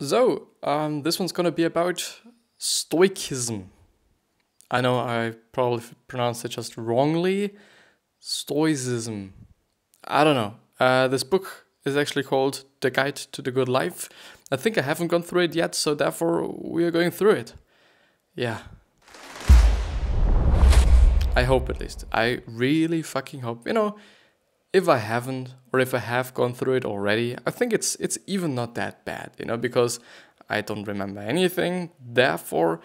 So, um, this one's gonna be about Stoicism. I know I probably pronounced it just wrongly. Stoicism. I don't know. Uh, this book is actually called The Guide to the Good Life. I think I haven't gone through it yet, so therefore we are going through it. Yeah. I hope at least. I really fucking hope. You know, if I haven't or if I have gone through it already, I think it's it's even not that bad, you know, because I don't remember anything. Therefore,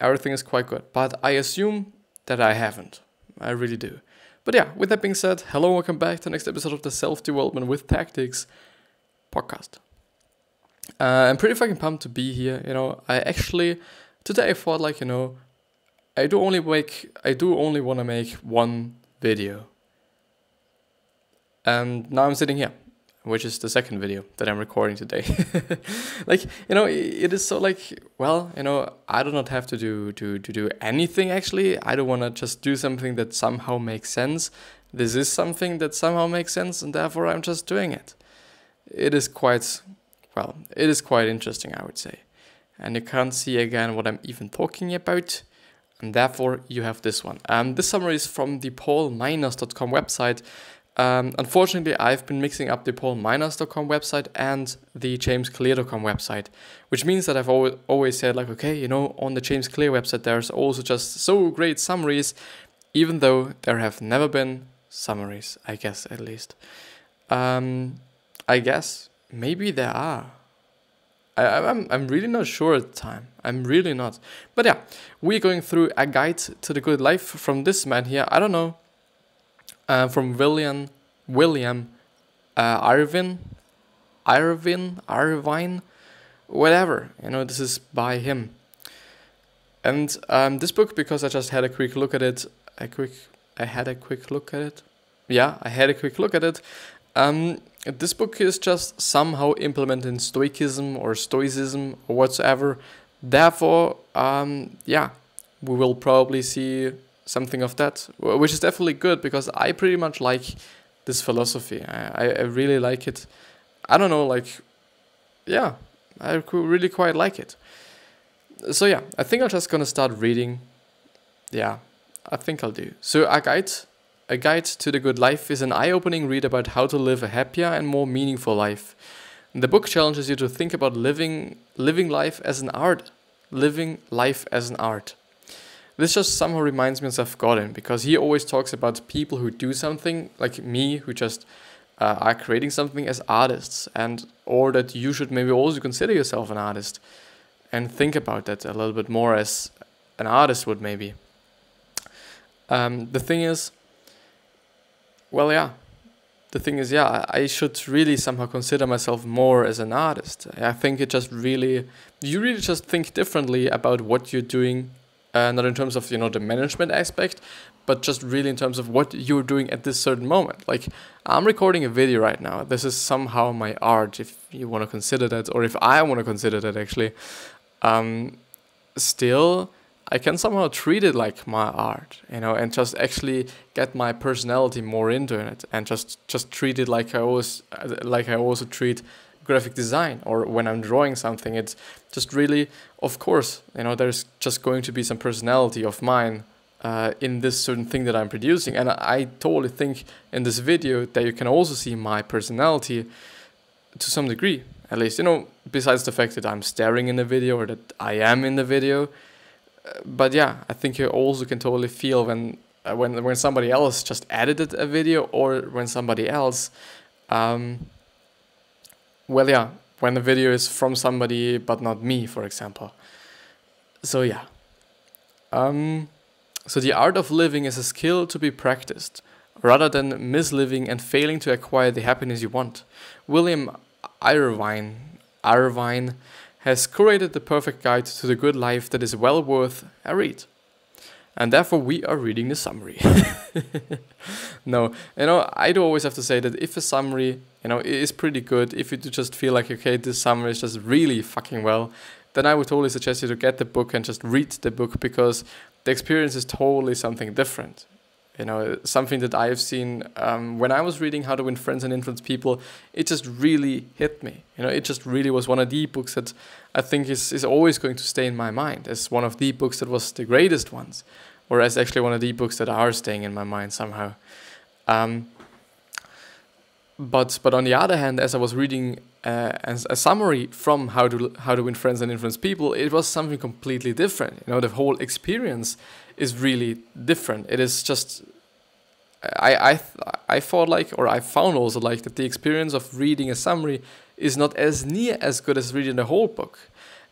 everything is quite good. But I assume that I haven't. I really do. But yeah, with that being said, hello, welcome back to the next episode of the Self Development with Tactics podcast. Uh, I'm pretty fucking pumped to be here. You know, I actually today I thought like you know, I do only make I do only want to make one video and now I'm sitting here, which is the second video that I'm recording today. like, you know, it is so like, well, you know, I do not have to do to, to do anything actually. I don't want to just do something that somehow makes sense. This is something that somehow makes sense, and therefore I'm just doing it. It is quite, well, it is quite interesting, I would say. And you can't see again what I'm even talking about and therefore you have this one. Um, this summary is from the paulminors.com website, um, unfortunately, I've been mixing up the paulminors.com website and the jamesclear.com website, which means that I've always, always said, like, okay, you know, on the James Clear website, there's also just so great summaries, even though there have never been summaries, I guess, at least. Um, I guess maybe there are. I, I'm, I'm really not sure at the time. I'm really not. But yeah, we're going through a guide to the good life from this man here. I don't know uh, from William William uh, Irvin Irvin Irvine whatever. You know this is by him. And um, this book because I just had a quick look at it a quick I had a quick look at it. Yeah I had a quick look at it. Um, this book is just somehow implementing stoicism or stoicism or whatsoever. Therefore um, yeah we will probably see something of that, which is definitely good because I pretty much like this philosophy. I, I really like it. I don't know, like, yeah, I really quite like it. So yeah, I think I'm just gonna start reading. Yeah, I think I'll do. So a guide, a guide to the good life is an eye-opening read about how to live a happier and more meaningful life. The book challenges you to think about living living life as an art, living life as an art. This just somehow reminds me of Godin because he always talks about people who do something, like me, who just uh, are creating something as artists, and or that you should maybe also consider yourself an artist and think about that a little bit more as an artist would maybe. Um, the thing is, well, yeah, the thing is, yeah, I should really somehow consider myself more as an artist. I think it just really, you really just think differently about what you're doing uh, not in terms of you know the management aspect but just really in terms of what you're doing at this certain moment. Like i'm recording a video right now. This is somehow my art if you want to consider that or if i want to consider that actually. Um, still i can somehow treat it like my art you know and just actually get my personality more into it and just just treat it like i always like i also treat graphic design or when I'm drawing something. It's just really, of course, you know, there's just going to be some personality of mine uh, in this certain thing that I'm producing. And I, I totally think in this video that you can also see my personality to some degree, at least, you know, besides the fact that I'm staring in the video or that I am in the video. Uh, but yeah, I think you also can totally feel when uh, when when somebody else just edited a video or when somebody else um, well, yeah, when the video is from somebody but not me, for example. So yeah. Um, so the art of living is a skill to be practiced, rather than misliving and failing to acquire the happiness you want. William Irvine, Irvine has curated the perfect guide to the good life that is well worth a read and therefore we are reading the summary. no, you know, I do always have to say that if a summary, you know, is pretty good, if you just feel like, okay, this summary is just really fucking well, then I would totally suggest you to get the book and just read the book because the experience is totally something different. You know something that I have seen um, when I was reading How to Win Friends and Influence People. It just really hit me. You know, it just really was one of the books that I think is is always going to stay in my mind as one of the books that was the greatest ones, or as actually one of the books that are staying in my mind somehow. Um, but but on the other hand, as I was reading uh, as a summary from how to how to win friends and influence people, it was something completely different. You know, the whole experience is really different. It is just I I I thought like or I found also like that the experience of reading a summary is not as near as good as reading the whole book.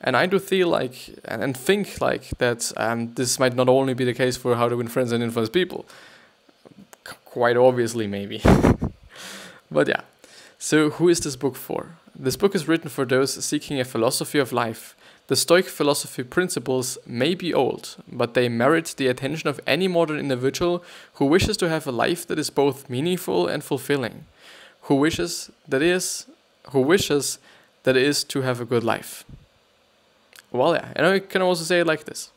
And I do feel like and think like that um, this might not only be the case for how to win friends and influence people. quite obviously, maybe. but yeah. So who is this book for? This book is written for those seeking a philosophy of life the Stoic philosophy principles may be old, but they merit the attention of any modern individual who wishes to have a life that is both meaningful and fulfilling, who wishes that is who wishes that is to have a good life. Well, yeah, and I can also say it like this.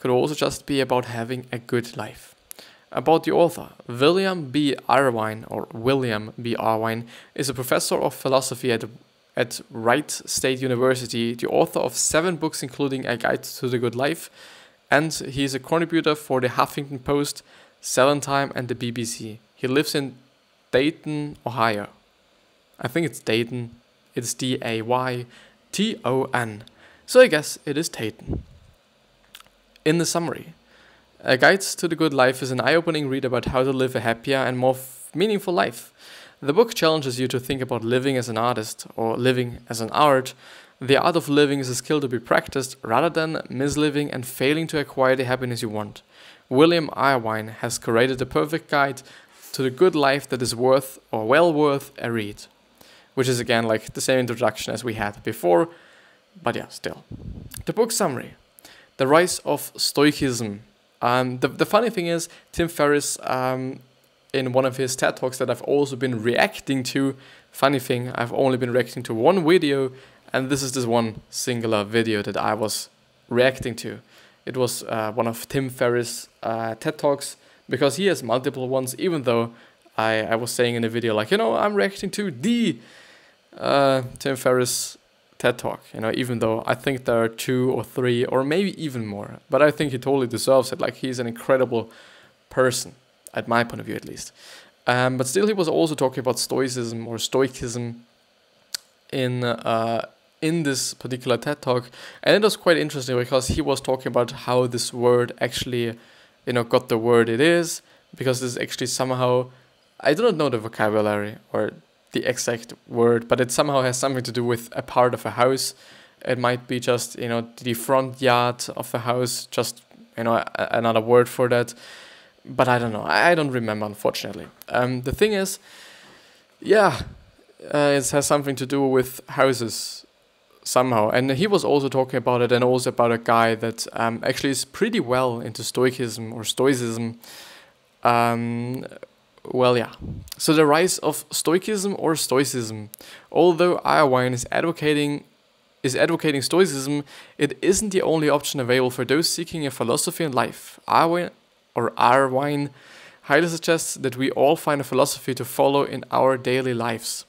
Could also just be about having a good life. About the author, William B. Irvine, or William B. Irvine, is a professor of philosophy at at Wright State University, the author of seven books, including A Guide to the Good Life, and he is a contributor for the Huffington Post, Salon Time, and the BBC. He lives in Dayton, Ohio. I think it's Dayton. It's D A Y T O N. So I guess it is Dayton. In the summary, A Guide to the Good Life is an eye opening read about how to live a happier and more meaningful life. The book challenges you to think about living as an artist or living as an art. The art of living is a skill to be practiced rather than misliving and failing to acquire the happiness you want. William Irvine has created the perfect guide to the good life that is worth or well worth a read. Which is again like the same introduction as we had before, but yeah, still. The book summary The Rise of Stoicism. Um, the, the funny thing is, Tim Ferriss um, in one of his TED Talks that I've also been reacting to. Funny thing, I've only been reacting to one video, and this is this one singular video that I was reacting to. It was uh, one of Tim Ferriss' uh, TED Talks because he has multiple ones, even though I, I was saying in the video, like, you know, I'm reacting to the uh, Tim Ferriss TED Talk, you know, even though I think there are two or three or maybe even more, but I think he totally deserves it. Like, he's an incredible person at my point of view at least. Um, but still, he was also talking about Stoicism or Stoicism in uh, in this particular TED talk, and it was quite interesting because he was talking about how this word actually, you know, got the word it is because this actually somehow, I do not know the vocabulary or the exact word, but it somehow has something to do with a part of a house. It might be just you know the front yard of a house, just you know a, another word for that but I don't know. I don't remember, unfortunately. Um, the thing is, yeah, uh, it has something to do with houses somehow. And he was also talking about it, and also about a guy that um, actually is pretty well into Stoicism or Stoicism. Um, well, yeah. So the rise of Stoicism or Stoicism. Although Irvine is advocating is advocating Stoicism, it isn't the only option available for those seeking a philosophy in life. Or Irvine highly suggests that we all find a philosophy to follow in our daily lives.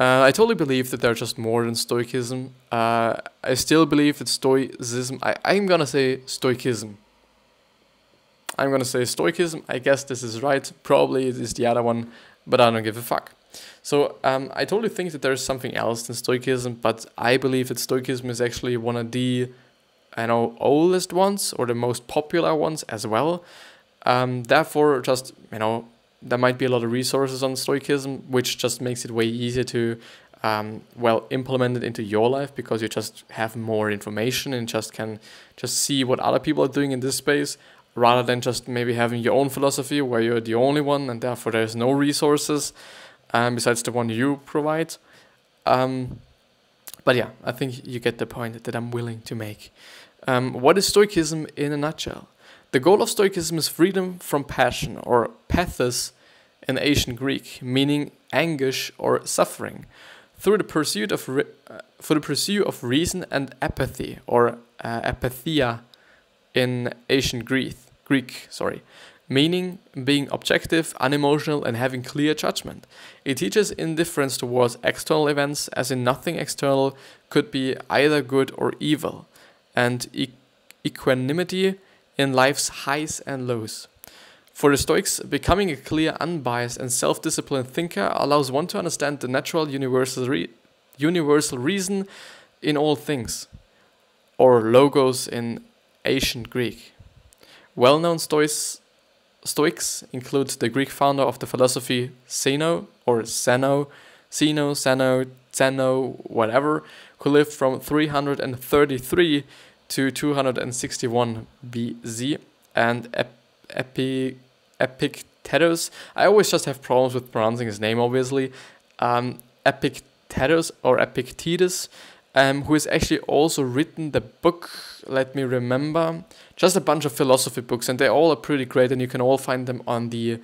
Uh, I totally believe that they're just more than Stoicism. Uh, I still believe that Stoicism, I, I'm gonna say Stoicism. I'm gonna say Stoicism. I guess this is right. Probably it is the other one, but I don't give a fuck. So um, I totally think that there's something else than Stoicism, but I believe that Stoicism is actually one of the I know oldest ones or the most popular ones as well. Um, therefore, just you know, there might be a lot of resources on Stoicism, which just makes it way easier to um, well implement it into your life because you just have more information and just can just see what other people are doing in this space rather than just maybe having your own philosophy where you're the only one and therefore there's no resources um, besides the one you provide. Um, but yeah, I think you get the point that I'm willing to make. Um, what is Stoicism in a nutshell? The goal of Stoicism is freedom from passion, or pathos in ancient Greek, meaning anguish or suffering, through the pursuit of re- uh, for the pursuit of reason and apathy, or uh, apatheia in ancient Greek. Greek, sorry. meaning being objective, unemotional, and having clear judgment. It teaches indifference towards external events, as in nothing external could be either good or evil, and e- equanimity in life's highs and lows. For the Stoics, becoming a clear, unbiased, and self disciplined thinker allows one to understand the natural universal, re- universal reason in all things, or logos in ancient Greek. Well known Stoics, Stoics include the Greek founder of the philosophy Zeno or Zeno, Zeno, Zeno, Zeno, whatever, who lived from 333 to 261 BC, and Ep Epi, Epictetus. I always just have problems with pronouncing his name, obviously. Um, Epictetus or Epictetus, um, who has actually also written the book, let me remember, just a bunch of philosophy books, and they all are pretty great, and you can all find them on the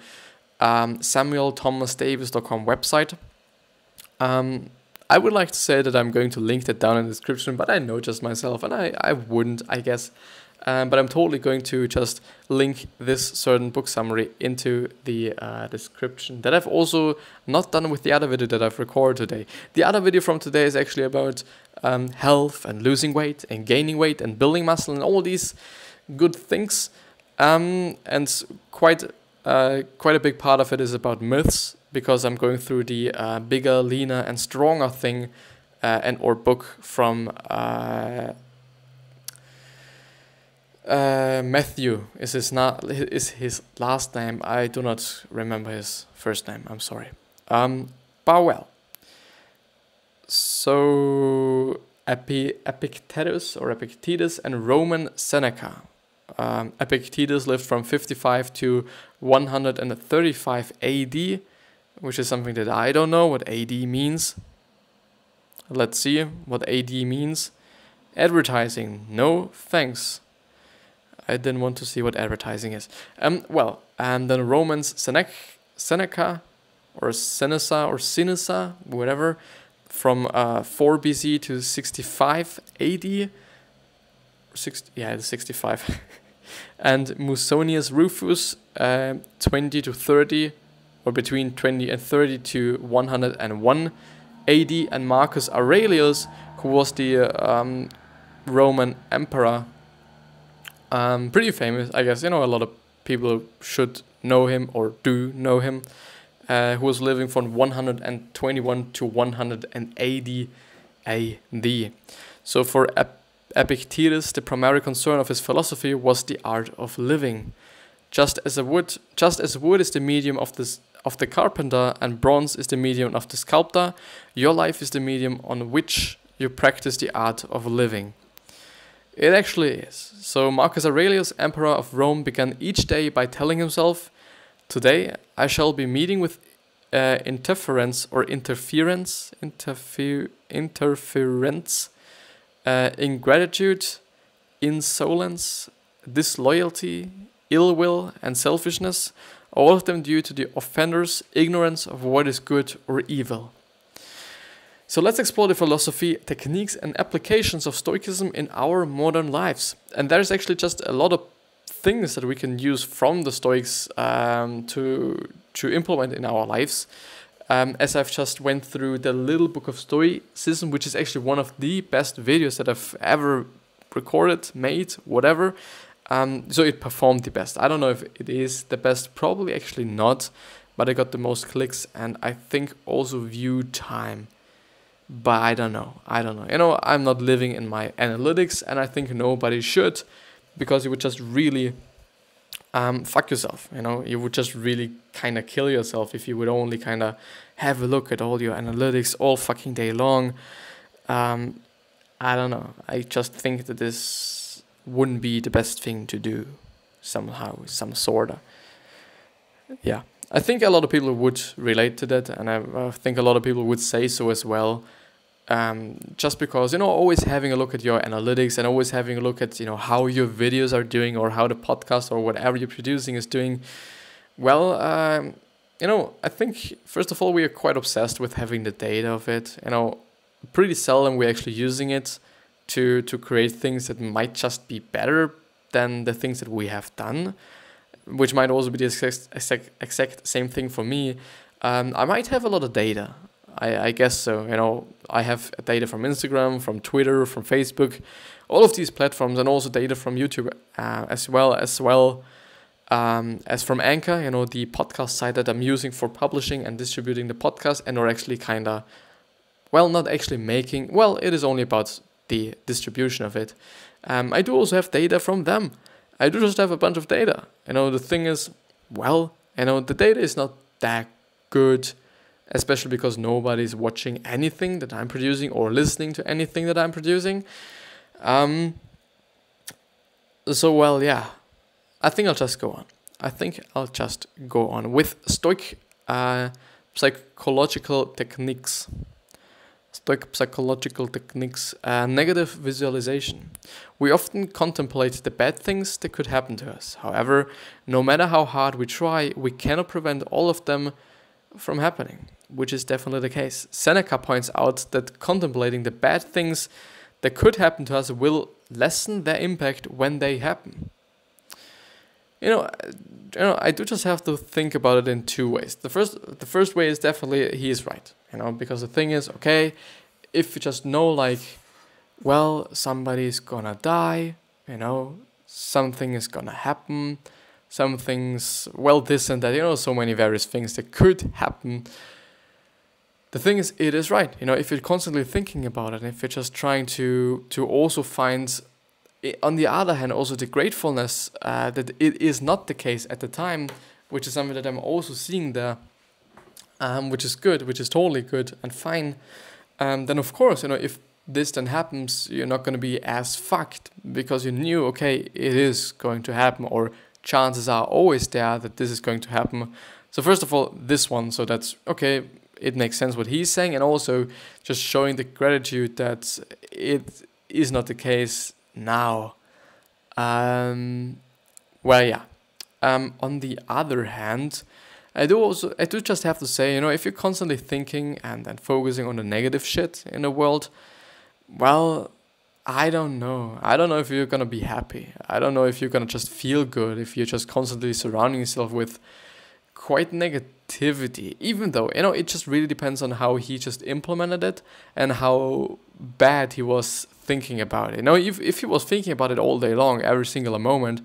um, samuelthomasdavis.com website. Um, I would like to say that I'm going to link that down in the description, but I know just myself, and I, I wouldn't, I guess. Um, but I'm totally going to just link this certain book summary into the uh, description that I've also not done with the other video that I've recorded today. The other video from today is actually about um, health and losing weight and gaining weight and building muscle and all these good things. Um, and quite uh, quite a big part of it is about myths because I'm going through the uh, bigger, leaner, and stronger thing uh, and or book from uh, uh, Matthew is his not is his last name. I do not remember his first name. I'm sorry. Um. So Epi, Epictetus or Epictetus and Roman Seneca. Um, Epictetus lived from 55 to 135 AD, which is something that I don't know what AD means. Let's see what AD means. Advertising, no thanks. I didn't want to see what advertising is. Um, well, and then Romans Seneca, Seneca or Seneca or Sinisa, whatever, from uh, 4 BC to 65 AD. 60, yeah, 65. and Musonius Rufus, uh, 20 to 30, or between 20 and 30 to 101 AD, and Marcus Aurelius, who was the um, Roman emperor um, pretty famous, I guess. You know, a lot of people should know him or do know him. Uh, who was living from 121 to 180 AD. So for Ep- Epictetus, the primary concern of his philosophy was the art of living. Just as a wood, just as wood is the medium of this of the carpenter and bronze is the medium of the sculptor, your life is the medium on which you practice the art of living. It actually is. So Marcus Aurelius, emperor of Rome, began each day by telling himself, Today I shall be meeting with uh, interference or interference, interfe- interference, uh, ingratitude, insolence, disloyalty, ill will, and selfishness, all of them due to the offender's ignorance of what is good or evil. So let's explore the philosophy, techniques, and applications of Stoicism in our modern lives. And there's actually just a lot of things that we can use from the Stoics um, to to implement in our lives. Um, as I've just went through the little book of Stoicism, which is actually one of the best videos that I've ever recorded, made, whatever. Um, so it performed the best. I don't know if it is the best, probably actually not, but I got the most clicks and I think also view time but I don't know. I don't know. You know, I'm not living in my analytics, and I think nobody should, because you would just really um, fuck yourself. You know, you would just really kind of kill yourself if you would only kind of have a look at all your analytics all fucking day long. Um, I don't know. I just think that this wouldn't be the best thing to do somehow, some sort of. Yeah. I think a lot of people would relate to that, and I, I think a lot of people would say so as well. Um, just because you know, always having a look at your analytics and always having a look at you know how your videos are doing or how the podcast or whatever you're producing is doing. Well, um, you know, I think first of all we are quite obsessed with having the data of it. You know, pretty seldom we're actually using it to to create things that might just be better than the things that we have done which might also be the exact, exact, exact same thing for me. Um, I might have a lot of data. I, I guess so. You know, I have data from Instagram, from Twitter, from Facebook, all of these platforms, and also data from YouTube uh, as well as well um, as from Anchor. You know, the podcast site that I'm using for publishing and distributing the podcast, and are actually kind of, well, not actually making. Well, it is only about the distribution of it. Um, I do also have data from them. I do just have a bunch of data. You know, the thing is, well, you know, the data is not that good especially because nobody's watching anything that I'm producing or listening to anything that I'm producing. Um, so, well, yeah, I think I'll just go on. I think I'll just go on with Stoic uh, psychological techniques. Stoic psychological techniques, uh, negative visualization. We often contemplate the bad things that could happen to us. However, no matter how hard we try, we cannot prevent all of them from happening which is definitely the case. Seneca points out that contemplating the bad things that could happen to us will lessen their impact when they happen. You know, you know, I do just have to think about it in two ways. The first, the first way is definitely he is right. You know, because the thing is, okay, if you just know like, well, somebody's gonna die. You know, something is gonna happen. Some things, well, this and that. You know, so many various things that could happen the thing is it is right you know if you're constantly thinking about it and if you're just trying to to also find on the other hand also the gratefulness uh, that it is not the case at the time which is something that i'm also seeing there um, which is good which is totally good and fine um, then of course you know if this then happens you're not going to be as fucked because you knew okay it is going to happen or chances are always there that this is going to happen so first of all this one so that's okay it makes sense what he's saying, and also just showing the gratitude that it is not the case now. Um, well, yeah. Um, on the other hand, I do also I do just have to say, you know, if you're constantly thinking and then focusing on the negative shit in the world, well, I don't know. I don't know if you're gonna be happy. I don't know if you're gonna just feel good if you're just constantly surrounding yourself with quite negativity even though you know it just really depends on how he just implemented it and how bad he was thinking about it you know if, if he was thinking about it all day long every single moment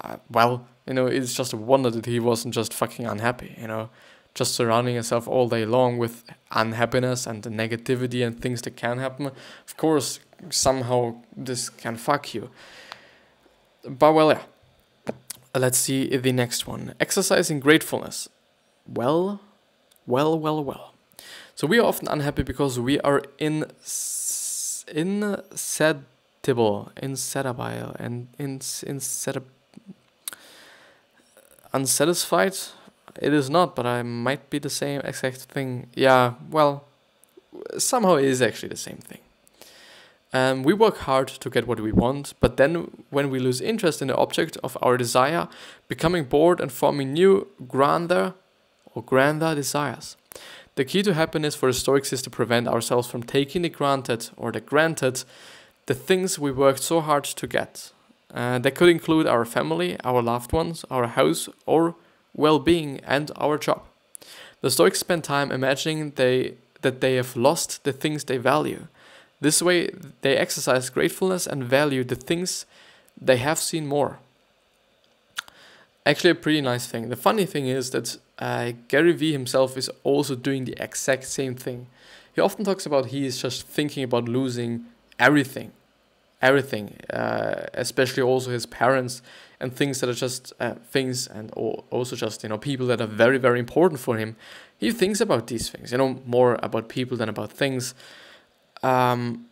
uh, well you know it's just a wonder that he wasn't just fucking unhappy you know just surrounding yourself all day long with unhappiness and negativity and things that can happen of course somehow this can fuck you but well yeah Let's see the next one. Exercising gratefulness. Well, well, well, well. So we are often unhappy because we are in insatiable, insatiable, and in, insatiable, unsatisfied. It is not, but I might be the same exact thing. Yeah, well, somehow it is actually the same thing. Um, we work hard to get what we want, but then when we lose interest in the object of our desire, becoming bored and forming new, grander or grander desires. The key to happiness for the Stoics is to prevent ourselves from taking the granted or the granted the things we worked so hard to get. Uh, that could include our family, our loved ones, our house, or well being, and our job. The Stoics spend time imagining they, that they have lost the things they value. This way, they exercise gratefulness and value the things they have seen more. Actually, a pretty nice thing. The funny thing is that uh, Gary Vee himself is also doing the exact same thing. He often talks about he is just thinking about losing everything, everything, uh, especially also his parents and things that are just uh, things and also just you know people that are very very important for him. He thinks about these things, you know, more about people than about things um,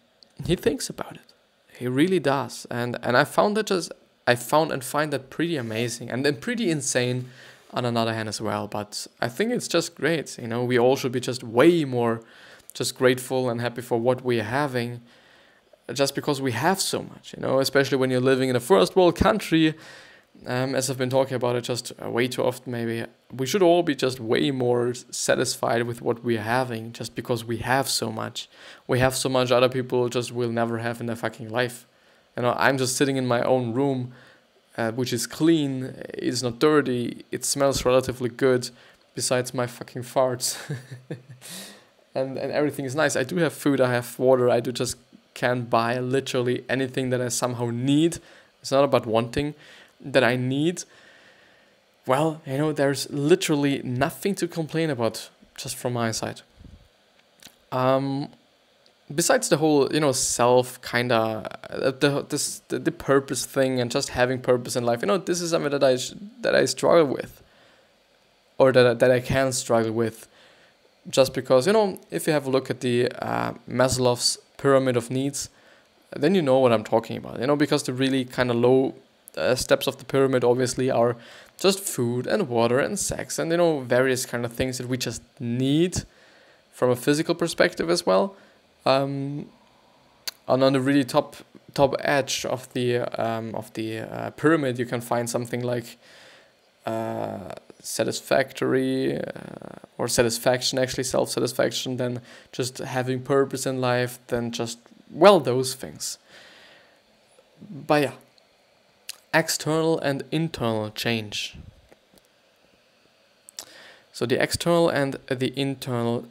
he thinks about it. He really does, and and I found that just I found and find that pretty amazing and then pretty insane on another hand as well. But I think it's just great. You know, we all should be just way more just grateful and happy for what we're having just because we have so much, you know, especially when you're living in a first world country um, as I've been talking about it just uh, way too often, maybe we should all be just way more satisfied with what we're having just because we have so much. We have so much other people just will never have in their fucking life. You know, I'm just sitting in my own room uh, which is clean, it's not dirty, it smells relatively good, besides my fucking farts. and, and everything is nice. I do have food, I have water, I do just can buy literally anything that I somehow need. It's not about wanting, that I need. Well, you know, there's literally nothing to complain about just from my side. Um, besides the whole you know self kind of uh, the this the, the, purpose thing and just having purpose in life you know this is something that i that i struggle with or that, that i can struggle with just because you know if you have a look at the uh, maslow's pyramid of needs then you know what i'm talking about you know because the really kind of low uh, steps of the pyramid obviously are just food and water and sex and you know various kind of things that we just need from a physical perspective as well. Um, and on the really top top edge of the um, of the uh, pyramid, you can find something like uh, satisfactory uh, or satisfaction, actually self satisfaction. Then just having purpose in life. Then just well those things. But yeah, external and internal change. So the external and the internal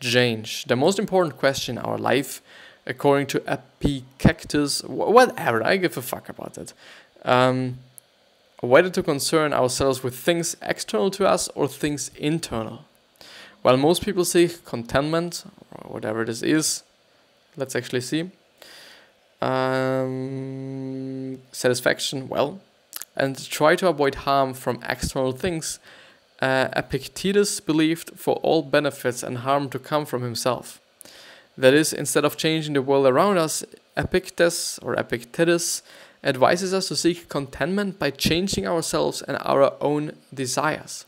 change? The most important question in our life, according to Epictetus, whatever, I give a fuck about it. Um, whether to concern ourselves with things external to us or things internal. While most people seek contentment, or whatever this is, let's actually see. Um, satisfaction, well, and try to avoid harm from external things uh, Epictetus believed for all benefits and harm to come from himself. That is, instead of changing the world around us, Epictetus or Epictetus advises us to seek contentment by changing ourselves and our own desires.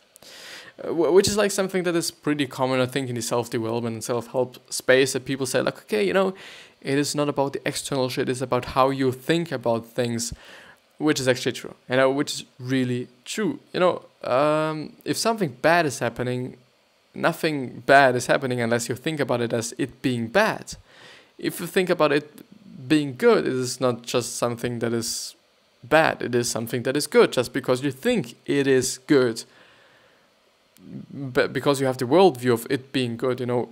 Uh, which is like something that is pretty common, I think, in the self development and self help space that people say, like, okay, you know, it is not about the external shit, it's about how you think about things which is actually true, you know, which is really true. You know, um, if something bad is happening, nothing bad is happening unless you think about it as it being bad. If you think about it being good, is not just something that is bad, it is something that is good just because you think it is good. But because you have the worldview of it being good, you know,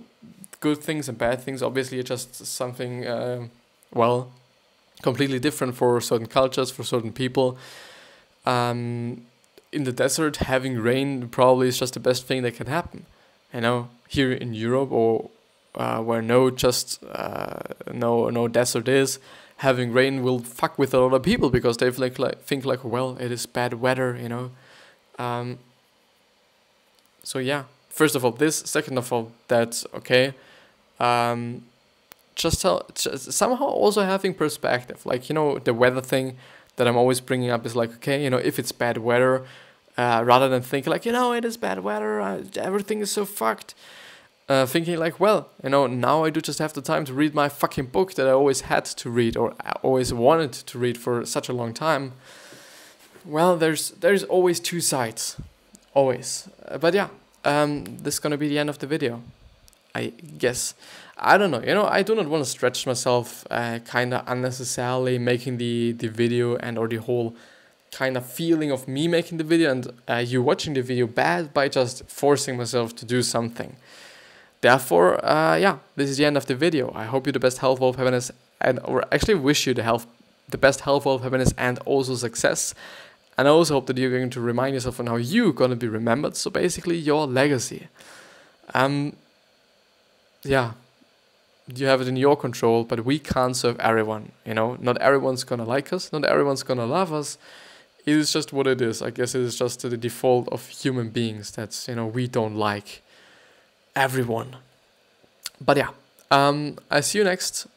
good things and bad things obviously are just something, uh, well, completely different for certain cultures, for certain people. Um, in the desert, having rain probably is just the best thing that can happen. You know, here in Europe or uh, where no just uh, no no desert is, having rain will fuck with a lot of people because they think like think like well it is bad weather. You know. Um, so yeah, first of all, this. Second of all, that's okay. Um, just, tell, just somehow also having perspective. Like, you know, the weather thing that I'm always bringing up is like, okay, you know, if it's bad weather, uh, rather than think like, you know, it is bad weather, uh, everything is so fucked. Uh, thinking like, well, you know, now I do just have the time to read my fucking book that I always had to read or I always wanted to read for such a long time. Well, there's there's always two sides, always. Uh, but yeah, um, this is gonna be the end of the video. I guess. I don't know. You know, I do not want to stretch myself uh, kind of unnecessarily making the the video and or the whole kind of feeling of me making the video and uh, you watching the video bad by just forcing myself to do something. Therefore, uh, yeah, this is the end of the video. I hope you the best health, wealth, happiness, and or actually wish you the health, the best health, wealth, happiness, and also success. And I also hope that you're going to remind yourself on how you're gonna be remembered. So basically, your legacy. Um, yeah, you have it in your control, but we can't serve everyone. You know, not everyone's gonna like us, not everyone's gonna love us. It is just what it is. I guess it is just the default of human beings. That's you know we don't like everyone. But yeah, um, I see you next.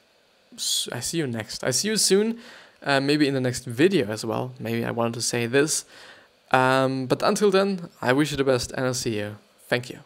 I see you next. I see you soon. Uh, maybe in the next video as well. Maybe I wanted to say this. Um, but until then, I wish you the best and I'll see you. Thank you.